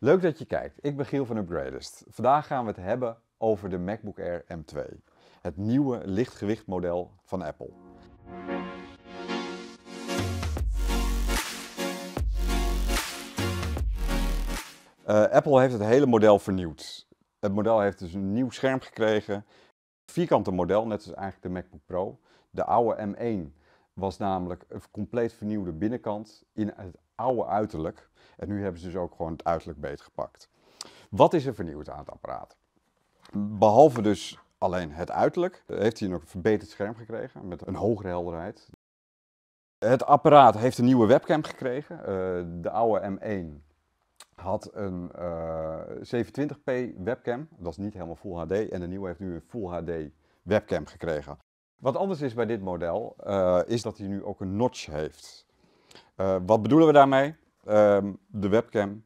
Leuk dat je kijkt. Ik ben Giel van Upgradest. Vandaag gaan we het hebben over de MacBook Air M2. Het nieuwe lichtgewicht model van Apple. Uh, Apple heeft het hele model vernieuwd. Het model heeft dus een nieuw scherm gekregen. Vierkante model, net als eigenlijk de MacBook Pro. De oude M1 was namelijk een compleet vernieuwde binnenkant in het oude uiterlijk. En nu hebben ze dus ook gewoon het uiterlijk beter gepakt. Wat is er vernieuwd aan het apparaat? Behalve dus alleen het uiterlijk, heeft hij nog een verbeterd scherm gekregen met een hogere helderheid. Het apparaat heeft een nieuwe webcam gekregen. Uh, de oude M1 had een uh, 720p webcam, dat is niet helemaal Full HD. En de nieuwe heeft nu een Full HD webcam gekregen. Wat anders is bij dit model, uh, is dat hij nu ook een notch heeft. Uh, wat bedoelen we daarmee? Uh, de webcam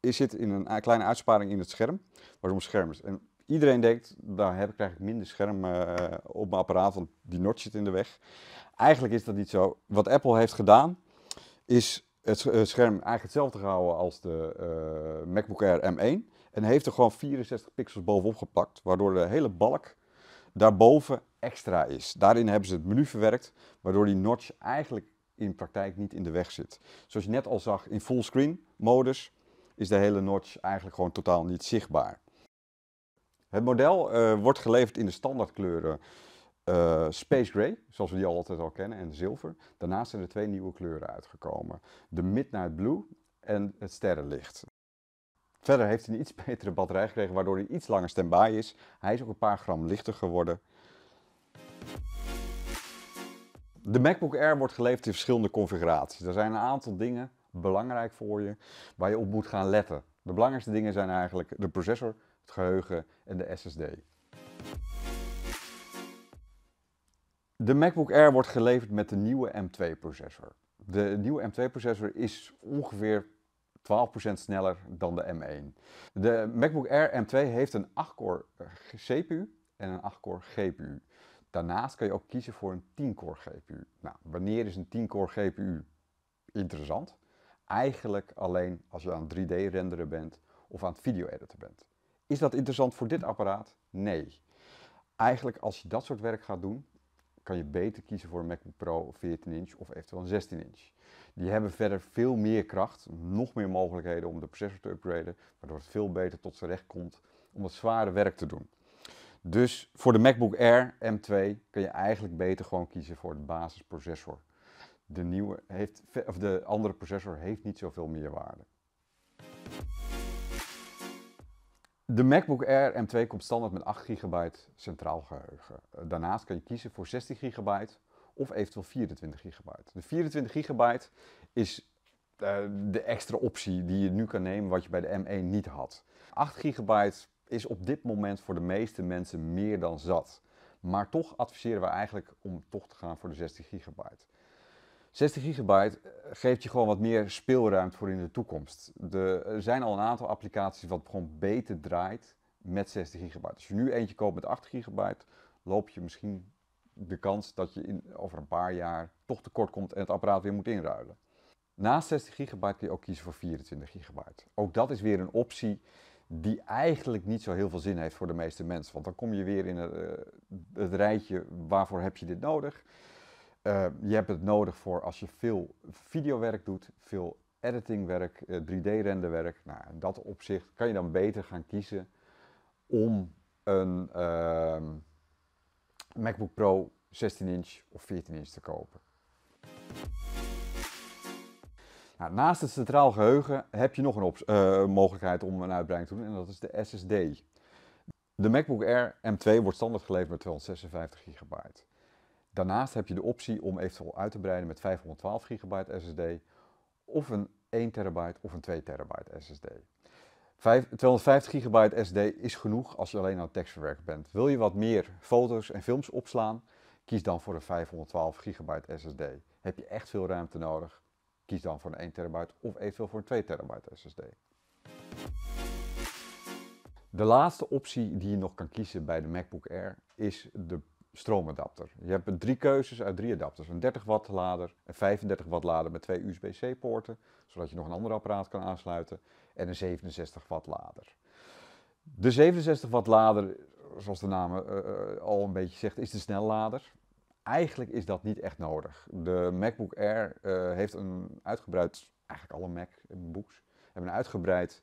zit in een kleine uitsparing in het scherm, het scherm is. En iedereen denkt, daar heb ik, krijg ik minder scherm uh, op mijn apparaat, want die notch zit in de weg. Eigenlijk is dat niet zo. Wat Apple heeft gedaan, is het scherm eigenlijk hetzelfde gehouden als de MacBook Air M1. En heeft er gewoon 64 pixels bovenop gepakt, waardoor de hele balk daarboven extra is. Daarin hebben ze het menu verwerkt, waardoor die notch eigenlijk in praktijk niet in de weg zit. Zoals je net al zag in fullscreen modus is de hele notch eigenlijk gewoon totaal niet zichtbaar. Het model uh, wordt geleverd in de standaardkleuren uh, Space Gray, zoals we die altijd al kennen, en zilver. Daarnaast zijn er twee nieuwe kleuren uitgekomen. De Midnight Blue en het sterrenlicht. Verder heeft hij een iets betere batterij gekregen, waardoor hij iets langer standby is. Hij is ook een paar gram lichter geworden. De MacBook Air wordt geleverd in verschillende configuraties. Er zijn een aantal dingen belangrijk voor je waar je op moet gaan letten. De belangrijkste dingen zijn eigenlijk de processor, het geheugen en de SSD. De MacBook Air wordt geleverd met de nieuwe M2 processor. De nieuwe M2 processor is ongeveer 12% sneller dan de M1. De MacBook Air M2 heeft een 8-core CPU en een 8-core GPU. Daarnaast kan je ook kiezen voor een 10-core GPU. Nou, wanneer is een 10-core GPU interessant? Eigenlijk alleen als je aan 3D renderen bent of aan het video editen bent. Is dat interessant voor dit apparaat? Nee. Eigenlijk als je dat soort werk gaat doen, kan je beter kiezen voor een MacBook Pro 14 inch of eventueel een 16 inch. Die hebben verder veel meer kracht, nog meer mogelijkheden om de processor te upgraden, waardoor het veel beter tot zijn recht komt om het zware werk te doen. Dus voor de MacBook Air M2 kun je eigenlijk beter gewoon kiezen voor de basisprocessor. De, nieuwe heeft, of de andere processor heeft niet zoveel meerwaarde. De MacBook Air M2 komt standaard met 8 GB centraal geheugen. Daarnaast kan je kiezen voor 16 GB of eventueel 24 GB. De 24 GB is uh, de extra optie die je nu kan nemen wat je bij de M1 niet had. 8 GB is op dit moment voor de meeste mensen meer dan zat. Maar toch adviseren we eigenlijk om toch te gaan voor de 16 gigabyte. 60 gigabyte eh, geeft je gewoon wat meer speelruimte voor in de toekomst. er zijn al een aantal applicaties wat gewoon beter draait met 60 gigabyte. Als je nu eentje koopt met 8 gigabyte, loop je misschien de kans dat je in, over een paar jaar toch tekort komt en het apparaat weer moet inruilen. Naast 60 gigabyte kun je ook kiezen voor 24 gigabyte. Ook dat is weer een optie die eigenlijk niet zo heel veel zin heeft voor de meeste mensen. Want dan kom je weer in het, uh, het rijtje, waarvoor heb je dit nodig? Uh, je hebt het nodig voor als je veel videowerk doet, veel editingwerk, uh, 3D-renderwerk. Nou, in dat opzicht kan je dan beter gaan kiezen om een ehm, MacBook Pro 16 inch of 14 inch te kopen. Nou, naast het centraal geheugen heb je nog een uh, mogelijkheid om een uitbreiding te doen en dat is de SSD. De MacBook Air M2 wordt standaard geleverd met 256 GB. Daarnaast heb je de optie om eventueel uit te breiden met 512 GB SSD of een 1 TB of een 2 TB SSD. 250 GB SSD is genoeg als je alleen aan het tekstverwerken bent. Wil je wat meer foto's en films opslaan, kies dan voor een 512 GB SSD. Heb je echt veel ruimte nodig, Kies dan voor een 1 terabyte of eventueel voor een 2 terabyte SSD. De laatste optie die je nog kan kiezen bij de MacBook Air is de stroomadapter. Je hebt drie keuzes uit drie adapters. Een 30 watt lader, een 35 watt lader met twee USB-C poorten, zodat je nog een ander apparaat kan aansluiten. en een 67 watt lader. De 67 watt lader, zoals de naam uh, al een beetje zegt, is de snellader. Eigenlijk is dat niet echt nodig. De MacBook Air uh, heeft een uitgebreid, eigenlijk alle MacBooks, hebben een uitgebreid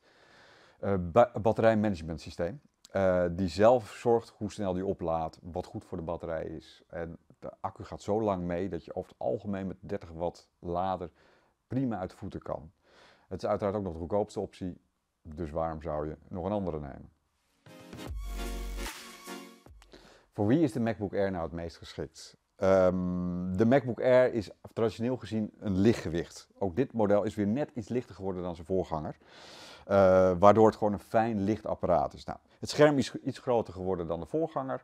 batterijmanagement systeem. die zelf zorgt hoe snel die oplaadt, wat goed voor de batterij is. En de accu gaat zo lang mee dat je over het algemeen met 30 watt lader prima uit voeten kan. Het is uiteraard ook nog de goedkoopste optie, dus waarom zou je nog een andere nemen? Voor wie is de MacBook Air nou het meest geschikt? Um, de MacBook Air is traditioneel gezien een lichtgewicht. Ook dit model is weer net iets lichter geworden dan zijn voorganger. Uh, waardoor het gewoon een fijn licht apparaat is. Nou, het scherm is iets groter geworden dan de voorganger.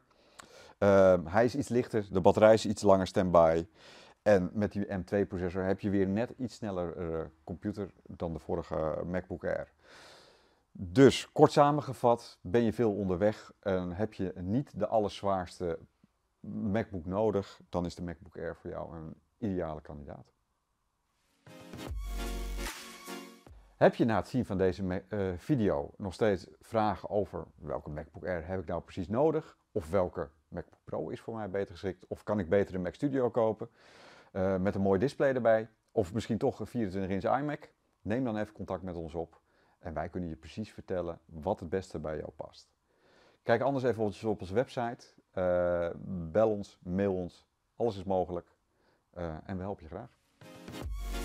Uh, hij is iets lichter, de batterij is iets langer standby. En met die M2-processor heb je weer net iets sneller computer dan de vorige MacBook Air. Dus kort samengevat, ben je veel onderweg en heb je niet de allerzwaarste MacBook nodig, dan is de MacBook Air voor jou een ideale kandidaat. Heb je na het zien van deze uh, video nog steeds vragen over welke MacBook Air heb ik nou precies nodig? Of welke MacBook Pro is voor mij beter geschikt? Of kan ik beter een Mac Studio kopen uh, met een mooi display erbij? Of misschien toch een 24 inch iMac? Neem dan even contact met ons op en wij kunnen je precies vertellen wat het beste bij jou past. Kijk anders even op onze website, uh, bel ons, mail ons, alles is mogelijk uh, en we helpen je graag.